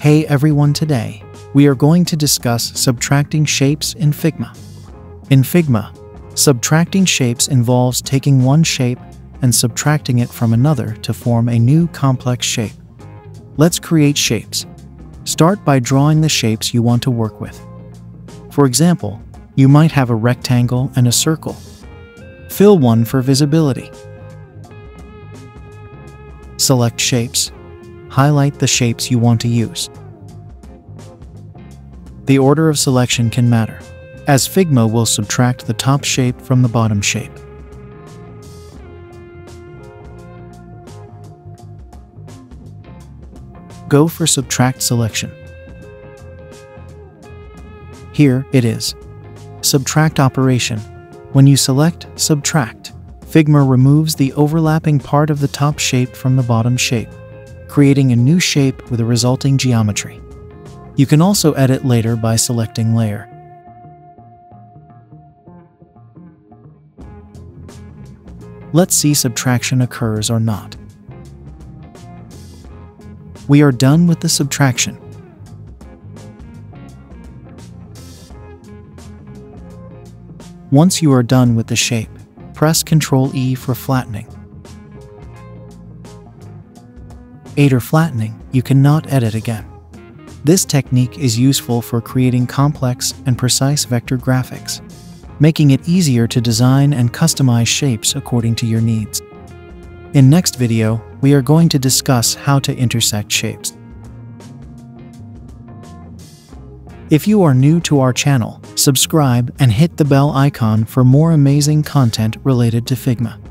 Hey everyone today, we are going to discuss subtracting shapes in Figma. In Figma, subtracting shapes involves taking one shape and subtracting it from another to form a new complex shape. Let's create shapes. Start by drawing the shapes you want to work with. For example, you might have a rectangle and a circle. Fill one for visibility. Select shapes. Highlight the shapes you want to use. The order of selection can matter, as Figma will subtract the top shape from the bottom shape. Go for Subtract selection. Here it is. Subtract operation. When you select Subtract, Figma removes the overlapping part of the top shape from the bottom shape, creating a new shape with a resulting geometry. You can also edit later by selecting Layer. Let's see subtraction occurs or not. We are done with the subtraction. Once you are done with the shape, press Ctrl E for flattening. After flattening, you cannot edit again. This technique is useful for creating complex and precise vector graphics, making it easier to design and customize shapes according to your needs. In next video, we are going to discuss how to intersect shapes. If you are new to our channel, subscribe and hit the bell icon for more amazing content related to Figma.